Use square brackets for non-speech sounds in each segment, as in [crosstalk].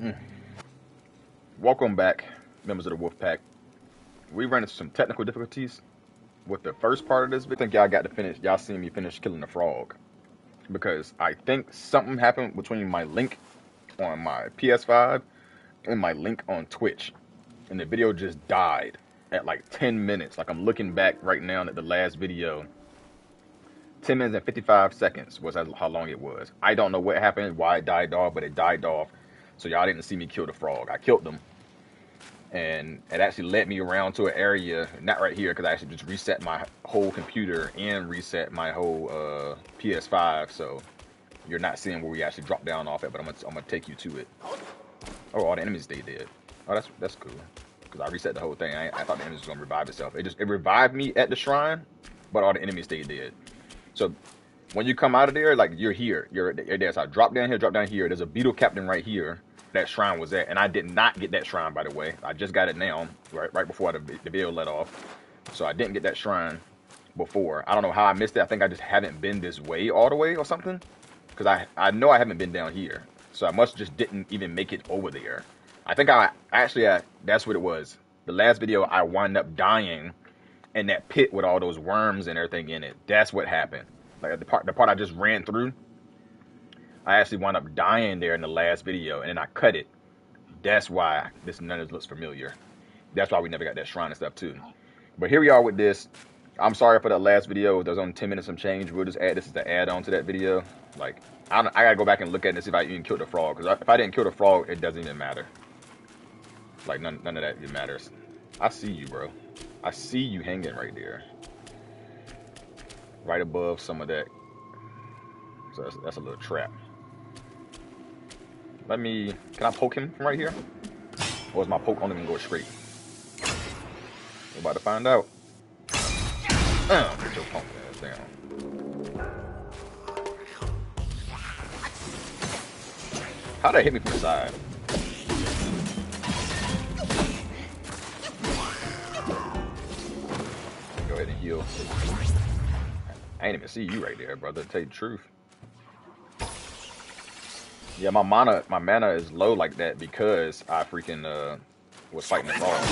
Mm. Welcome back, members of the Wolf Pack. We ran into some technical difficulties with the first part of this video. I think y'all got to finish, y'all seen me finish killing the frog. Because I think something happened between my link on my PS5 and my link on Twitch. And the video just died at like 10 minutes. Like I'm looking back right now at the last video. 10 minutes and 55 seconds was how long it was. I don't know what happened, why it died off, but it died off. So y'all didn't see me kill the frog. I killed them. And it actually led me around to an area, not right here, because I actually just reset my whole computer and reset my whole uh, PS5. So you're not seeing where we actually drop down off it, but I'm gonna, I'm gonna take you to it. Oh, all the enemies they did. Oh, that's that's cool. Because I reset the whole thing. I, I thought the enemies was gonna revive itself. It just it revived me at the shrine, but all the enemies they did. So when you come out of there, like you're here, you're, you're there. So I drop down here, drop down here. There's a beetle captain right here. That shrine was at, and I did not get that shrine by the way. I just got it now, right right before the, the video let off. So I didn't get that shrine before. I don't know how I missed it. I think I just haven't been this way all the way or something. Because I I know I haven't been down here, so I must just didn't even make it over there. I think I actually I, that's what it was. The last video I wound up dying in that pit with all those worms and everything in it. That's what happened. Like the part the part I just ran through, I actually wound up dying there in the last video, and then I cut it. That's why this none of this looks familiar. That's why we never got that shrine and stuff too. But here we are with this. I'm sorry for that last video. There's only 10 minutes some change. We'll just add this as the add-on to that video. Like, I, I gotta go back and look at it and see if I even killed the frog. Because if I didn't kill the frog, it doesn't even matter. Like, none, none of that even matters. I see you, bro. I see you hanging right there. Right above some of that. So that's, that's a little trap. Let me, can I poke him from right here? Or is my poke only gonna go straight? We're about to find out. Damn, get your punk ass down. How'd that hit me from the side? Go ahead and heal. I ain't even see you right there, brother. Tell the truth. Yeah, my mana, my mana is low like that because I freaking uh was fighting the frog.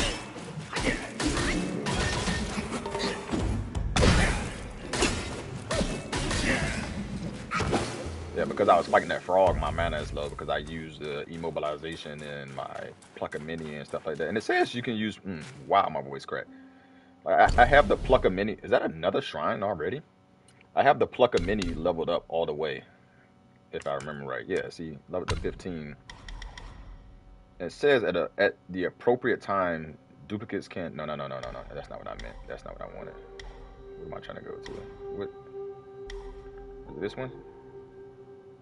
Yeah, because I was fighting that frog, my mana is low because I used the immobilization and my Pluck of Many and stuff like that. And it says you can use. Mm, wow, my voice cracked. I, I have the Pluck of Many. Is that another shrine already? I have the Pluck of Many leveled up all the way, if I remember right. Yeah, see, level to 15. It says at a at the appropriate time, duplicates can't. No, no, no, no, no, no. That's not what I meant. That's not what I wanted. What am I trying to go to? What? This one?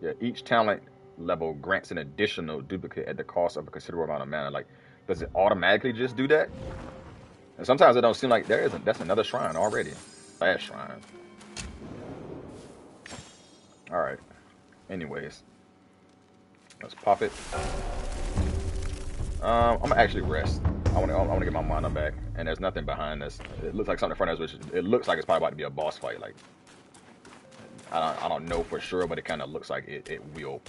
Yeah, each talent level grants an additional duplicate at the cost of a considerable amount of mana. Like, does it automatically just do that? And sometimes it don't seem like there isn't. That's another shrine already. Last shrine. All right. Anyways, let's pop it. Um, I'm gonna actually rest. I want to. I want to get my mana back. And there's nothing behind us. It looks like something in front of us, which it looks like it's probably about to be a boss fight. Like I don't, I don't know for sure, but it kind of looks like it, it will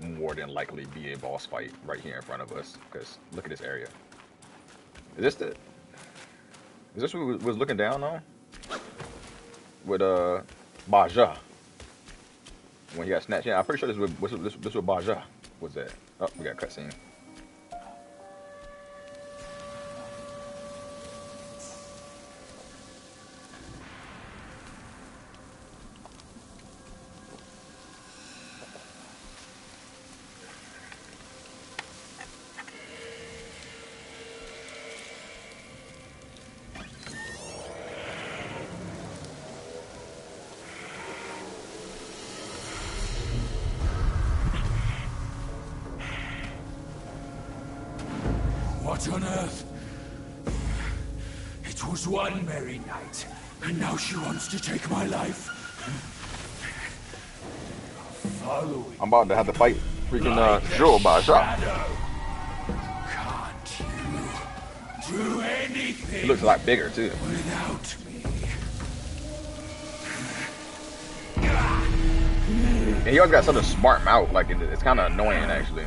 more than likely be a boss fight right here in front of us. Because look at this area. Is this the? Is this what we was looking down on? With uh, Bajie. When he got snatched. Yeah, I'm pretty sure this was this this, was Bajie. Was that? Oh, we got cutscene. What on earth? It was one merry night, and now she wants to take my life. Following I'm about to have to fight freaking uh, Zhu Bajie. shadow. Can't you do anything He looks a lot bigger too. without me? And he always got such a smart mouth. Like it's kind of annoying actually.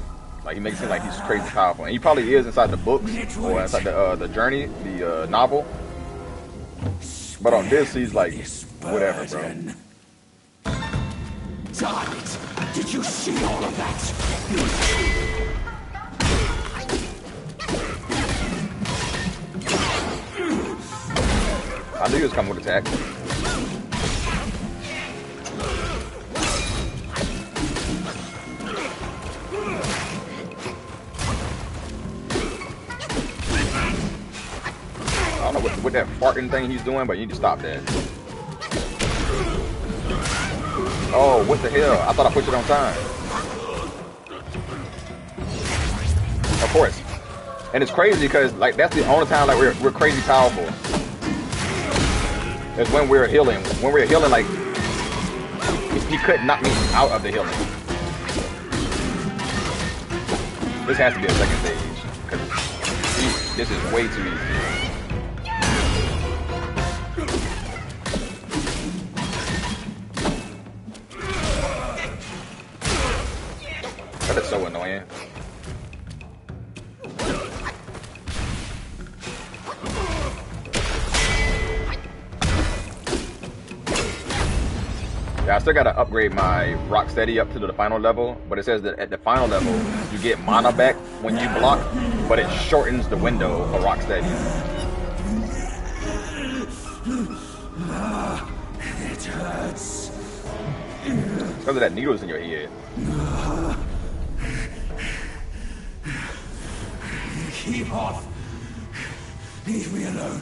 Like he makes it seem like he's crazy powerful, and he probably is inside the books or inside the uh, the journey, the uh, novel. But on this, he's like, whatever, bro. Burden. Darn it! Did you see all of that? I knew he was coming with attack. Farting thing he's doing, but you need to stop that. Oh, what the hell? I thought I pushed it on time. Of course. And it's crazy because like that's the only time like we're, we're crazy powerful. Is when we're healing. When we're healing, like he, he could knock me out of the healing. This has to be a second stage because this is way too easy. So annoying. Yeah, I still gotta upgrade my Rocksteady up to the final level, but it says that at the final level, you get mana back when you block, but it shortens the window for Rocksteady. Because of that needles in your head. Keep off. Leave me alone.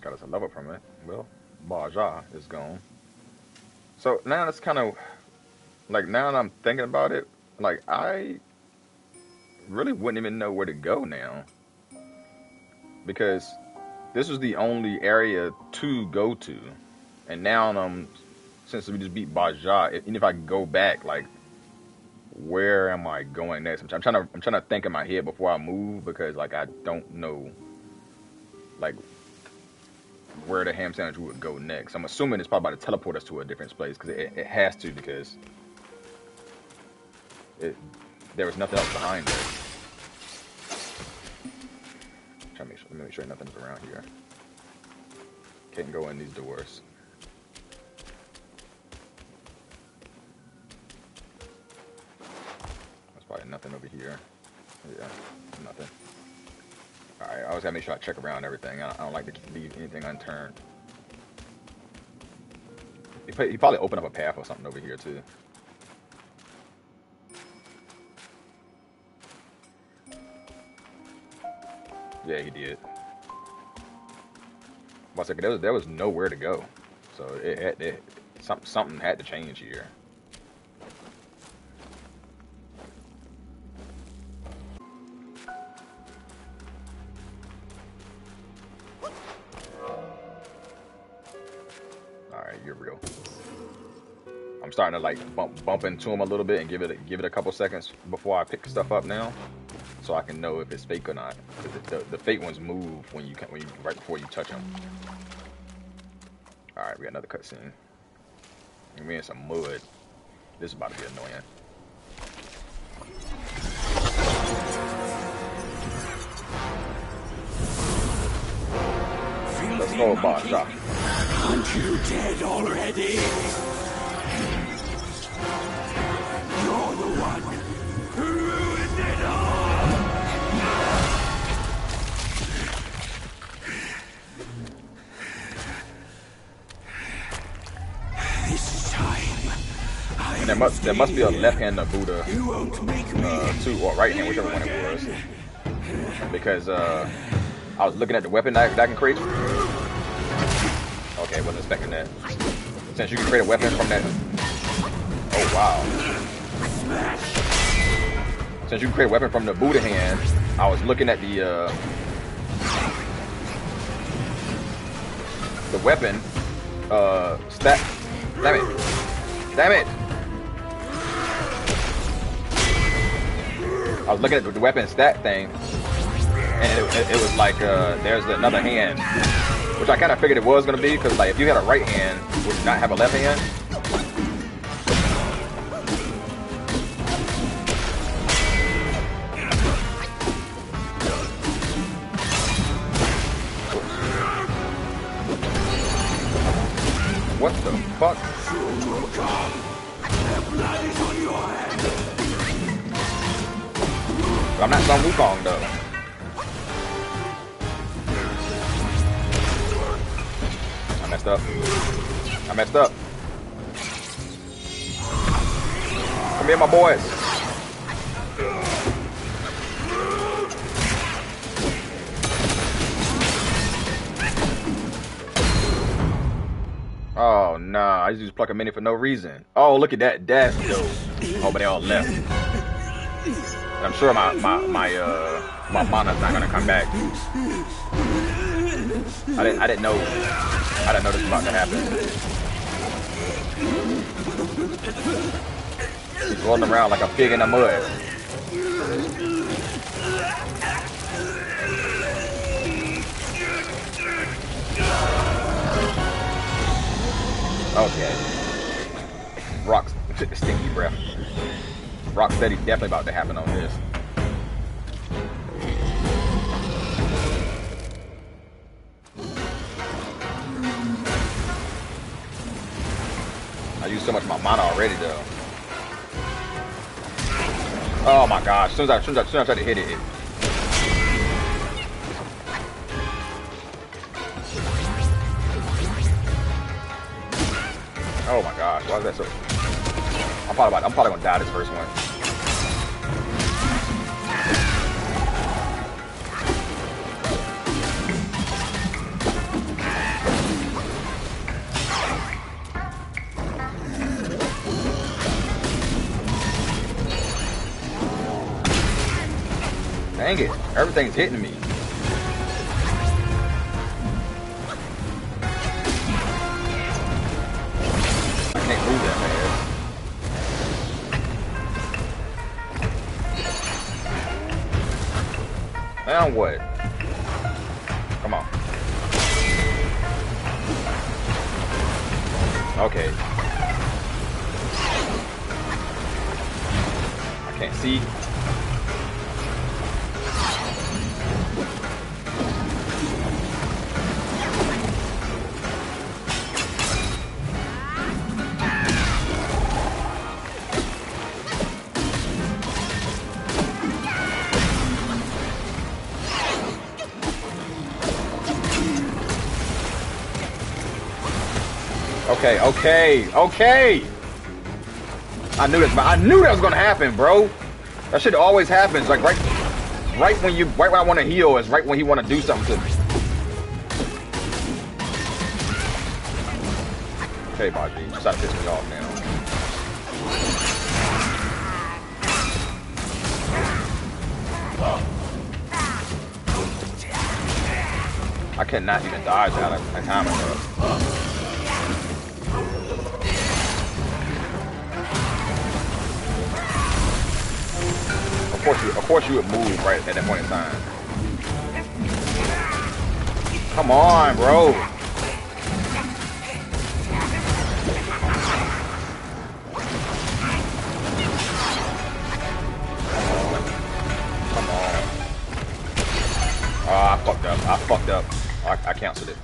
Got us a level from it. Well, Bajie is gone. So now it's kind of like now that I'm thinking about it, like I really wouldn't even know where to go now because this was the only area to go to, and now um since we just beat Bajie, even if I go back, like where am I going next? I'm, I'm trying to I'm trying to think in my head before I move because like I don't know like where the ham sandwich would go next. I'm assuming it's probably about to teleport us to a different place because it, it has to because it, there was nothing else behind it. Let me make sure nothing's around here. Can't go in these doors. There's probably nothing over here. Yeah, nothing. Alright, I always gotta make sure I check around everything. I don't, I don't like to leave anything unturned. He, he probably opened up a path or something over here too. Yeah, he did. But there was, there was nowhere to go, so it had it, something something had to change here. All right, you're real. I'm starting to like bump bump into him a little bit and give it a, give it a couple seconds before I pick stuff up now, so I can know if it's fake or not. The, the, the fake ones move when you can, when you right before you touch them. All right, we got another cutscene. We in some mud. This is about to be annoying. Let's go. Aren't you dead already? And there must there must be a left hand of Buddha You won't make me. uh, too, or right hand, whichever one it was. Because uh, I was looking at the weapon that, that I can create. Okay, wasn't expecting that. Since you can create a weapon from that. Oh wow. Since you can create a weapon from the Buddha hand, I was looking at the uh, the weapon. Uh, stat. Damn it! Damn it! I was looking at the weapon stat thing, and it, it, it was like uh, there's another hand, which I kind of figured it was gonna be because like if you had a right hand, would you not have a left hand? Though. I messed up. I messed up. Come here, my boys. Oh nah, I just Pluck of Many for no reason. Oh, look at that dash though. Oh, but they all left. I'm sure my my my uh my mana's not gonna come back. I didn't I didn't know I didn't know this was about to happen. He's rolling around like a pig in the mud. Okay. Rock's stinky breath. Rocksteady definitely about to happen on this. I used so much of my mana already though. Oh my gosh, as soon as I, as soon as I, soon as I tried to hit it, it Oh my gosh, why is that so? I'm probably about, I'm probably gonna die this first one. Dang it, everything's hitting me. What? Okay, okay, okay. I knew this. I knew that was gonna happen, bro. That shit always happens. Like right, right when you, right when I want to heal is right when he want to do something to me. Okay, Bajie, stop pissing me off now. I cannot even dodge out of a time enough. Course, you, of course, you would move right at that point in time. Come on, bro. Come on. Oh, I fucked up. I fucked up. I, I canceled it.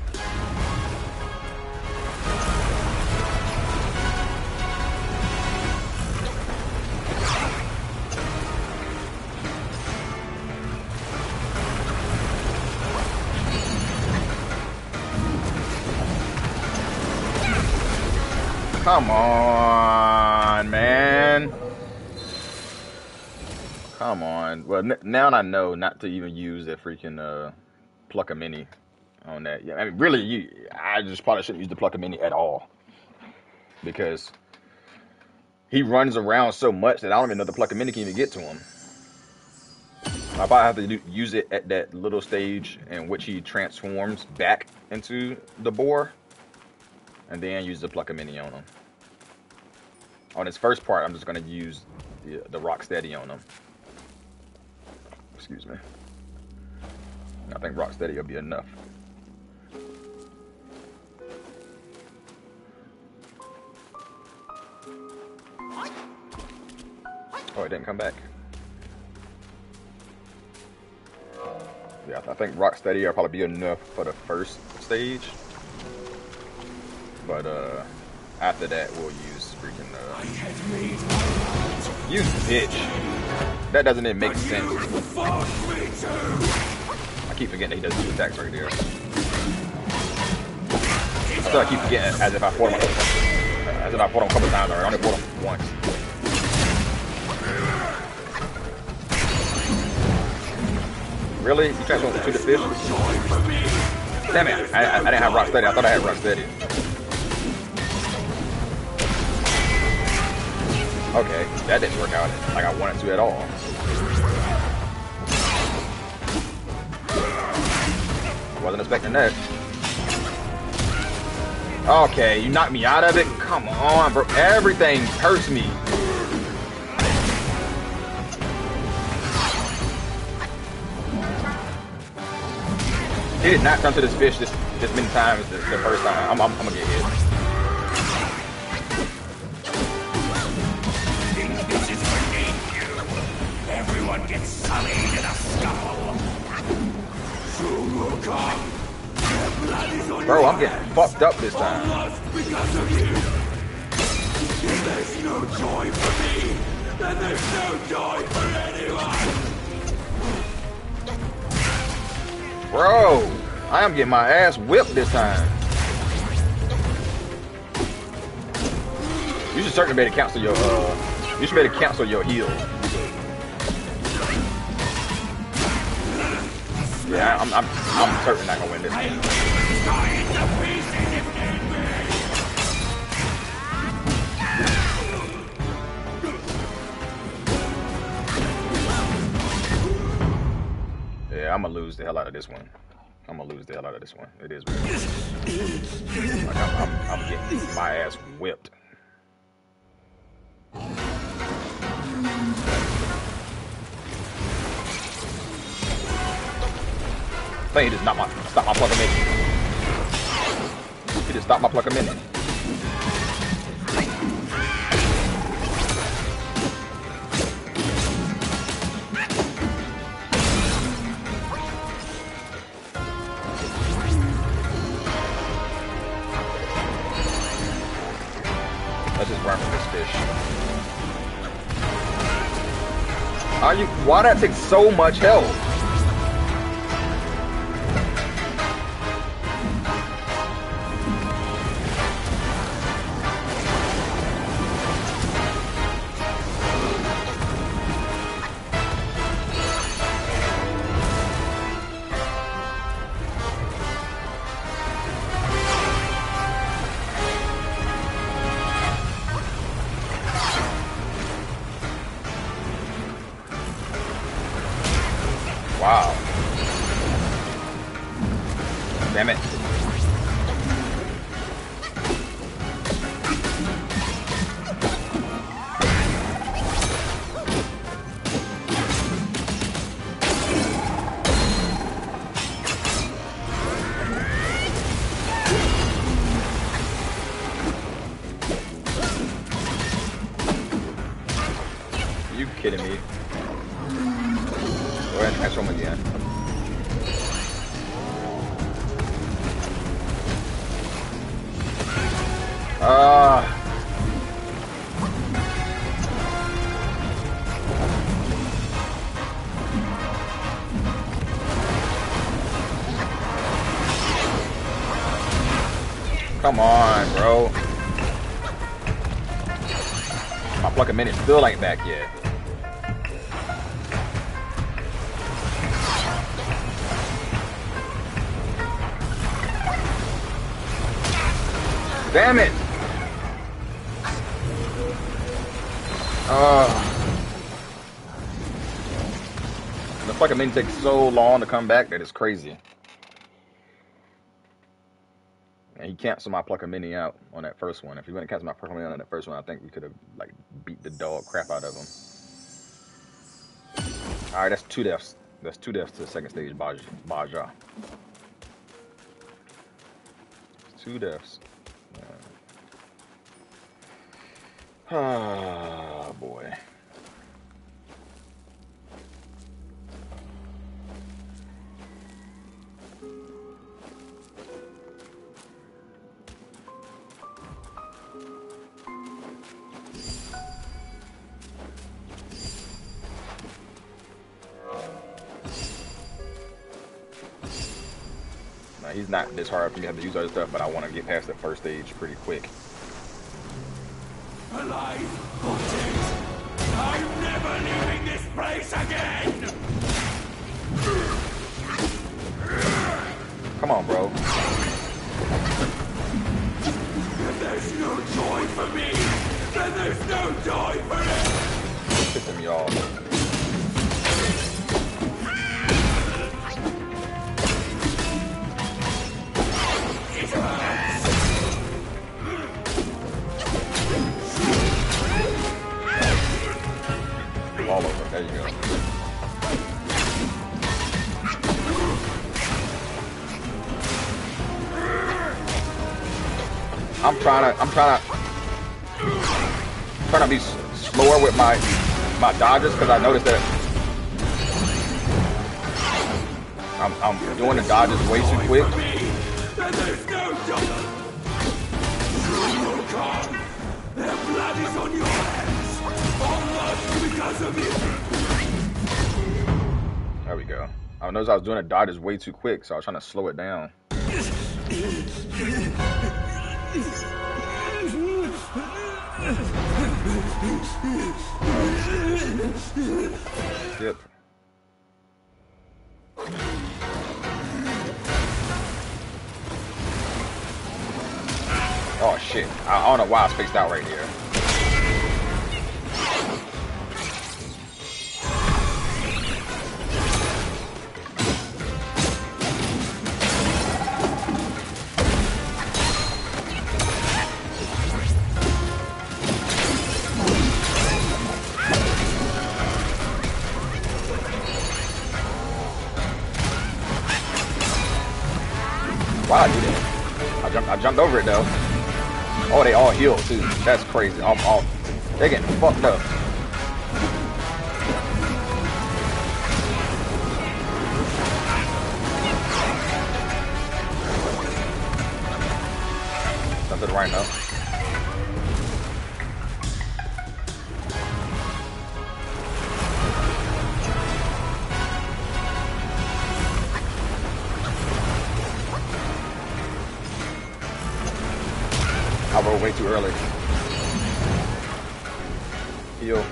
Come on, man. Come on. Well, now I know not to even use that freaking uh, Pluck of Many on that. Yeah, I mean, really, you, I just probably shouldn't use the Pluck of Many at all because he runs around so much that I don't even know the Pluck of Many can even get to him. I probably have to do, use it at that little stage in which he transforms back into the boar, and then use the Pluck of Many on him. On his first part, I'm just gonna use the, the rock steady on him. Excuse me. I think Rocksteady will be enough. Oh, it didn't come back. Yeah, I think Rocksteady will probably be enough for the first stage. But uh, after that, we'll use freaking uh, use bitch. That doesn't even make sense. I keep forgetting he does two attacks right there. I still keep forgetting as if I fought him as if I fought him a couple times already. I only fought him once. Really? You transformed into the fish? Damn it! I, I, I didn't have rock Rocksteady. I thought I had rock Rocksteady. Okay, that didn't work out like I wanted to at all. Wasn't expecting that. Okay, you knocked me out of it? Come on, bro. Everything hurts me. He did not come to this fish this, this many times the, the first time. I'm, I'm, I'm gonna get hit. Bro, I'm getting fucked up this time. There's no joy for me, then there's no joy for anyone. Bro, I am getting my ass whipped this time. You should certainly be able to cancel your uh you should be able to cancel your heal. Yeah, I'm I'm I'm certainly not gonna win this one. I'm gonna lose the hell out of this one. I'm gonna lose the hell out of this one. It is is. Like I'm, I'm, I'm getting my ass whipped. I think just knocked my stop my a minute. He just stopped my pluck a minute. Let's just this fish. Are you why that take so much health? Wow. Damn it. Come on, bro. My fucking minute still ain't back yet. Damn it! Uh, the fucking men take so long to come back that it's crazy. And he canceled my Pluck of Many out on that first one. If he wouldn't cancel my Pluck of Many on that first one, I think we could have like beat the dog crap out of him. All right, that's two deaths. That's two deaths to the second stage, Bajie. Bajie. Two deaths. [sighs] Ah, boy. He's not this hard for me to have to use other stuff, but I want to get past the first stage pretty quick. Alive I'm trying to. I'm trying to. Trying to be slower with my my dodges because I noticed that I'm, I'm doing the dodges way too quick. Their blood is on your hands! Because of! There we go. I noticed I was doing the dodges way too quick, so I was trying to slow it down. Yep. Oh shit. I, I don't know why I spaced out right here. I jumped, over it though. Oh, they all healed too. That's crazy. I'm all, they getting fucked up. The right now. Way too early. Heal.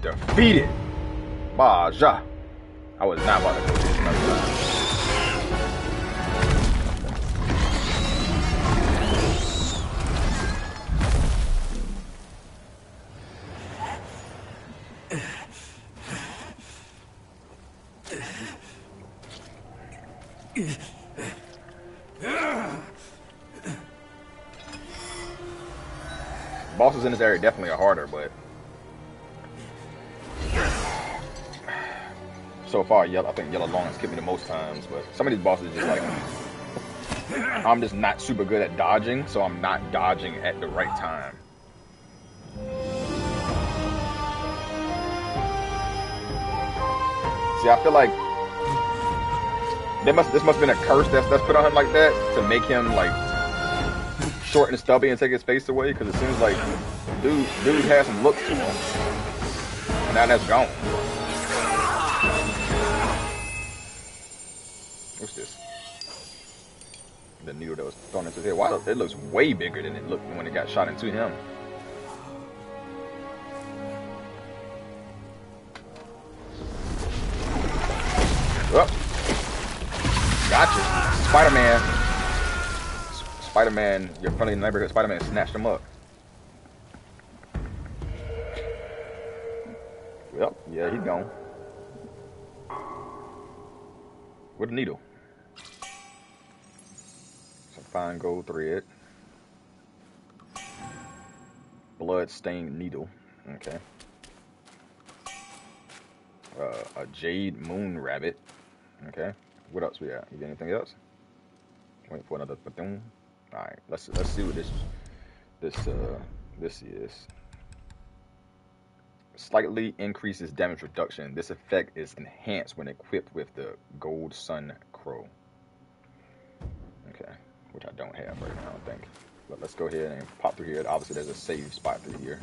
Defeated. Bajie. I was not about Bosses in this area definitely are harder, but so far, yellow. I think Yellow Loong has killed me the most times, but some of these bosses just like I'm just not super good at dodging, so I'm not dodging at the right time. See, I feel like there must this must have been a curse that's that's put on him like that to make him like short and stubby and take his face away. Because it seems like dude dude has some looks to him, and now that's gone. What's this? The needle that was thrown into his head. Wow, it looks way bigger than it looked when it got shot into him. Spider-Man, your friendly neighborhood Spider-Man snatched him up. Yep, yeah, he's gone. With a needle. Some fine gold thread. Blood stained needle. Okay. Uh, a jade moon rabbit. Okay. What else we got? You got anything else? Wait for another Bethune. All right. Let's let's see what this this uh this is. Slightly increases damage reduction. This effect is enhanced when equipped with the Gold Sun Crow. Okay, which I don't have right now, I think. But let's go ahead and pop through here. Obviously, there's a save spot through here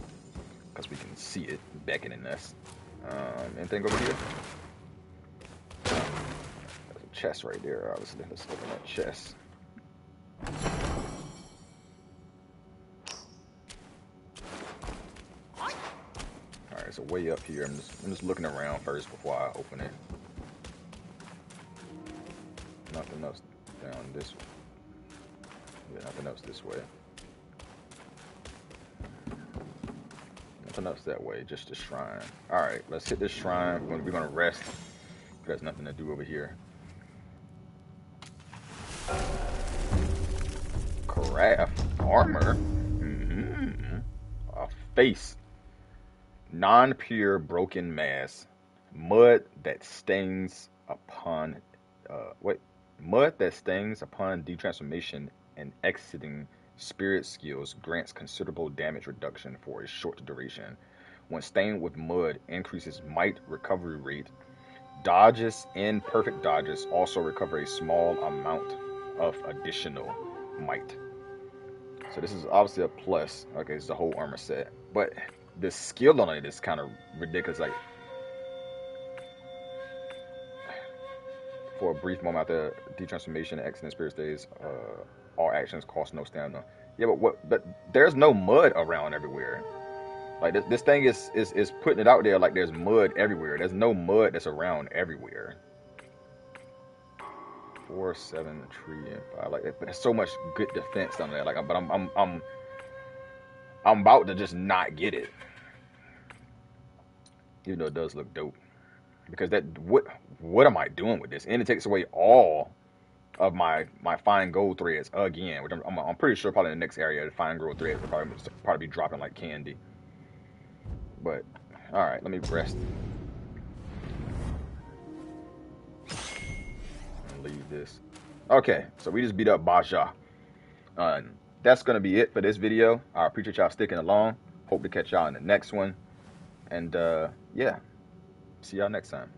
because we can see it beckoning us. Um, anything over here? There's a chest right there, obviously. Let's look at that chest. Way up here. I'm just, I'm just looking around first before I open it. Nothing else down this way. Yeah, nothing else this way. Nothing else that way, just the shrine. Alright, let's hit this shrine. We're gonna, rest. There's nothing to do over here. Craft armor. Mm-hmm. A face. Non-pure broken mass. Mud that stings upon. Uh, wait. Mud that stings upon detransformation and exiting spirit skills grants considerable damage reduction for a short duration. When stained with mud, increases might recovery rate. Dodges and perfect dodges also recover a small amount of additional might. So this is obviously a plus. Okay, it's the whole armor set. But the skill on it is kind of ridiculous. Like for a brief moment after detransformation, exiting spirit stays, uh, all actions cost no stamina. Yeah, but what? But there's no mud around everywhere. Like this, this thing is, is is putting it out there like there's mud everywhere. There's no mud that's around everywhere. Four, seven, three, and five. Like, but there's so much good defense down there. Like, but I'm I'm I'm I'm about to just not get it. Even though it does look dope. Because that what what am I doing with this? And it takes away all of my my fine gold threads again, which I'm, I'm, I'm pretty sure probably in the next area the fine gold threads will probably probably be dropping like candy. But all right, let me rest. Leave this. Okay, so we just beat up Bajie. Uh, that's gonna be it for this video. I appreciate y'all sticking along. Hope to catch y'all in the next one. And uh, yeah, see y'all next time.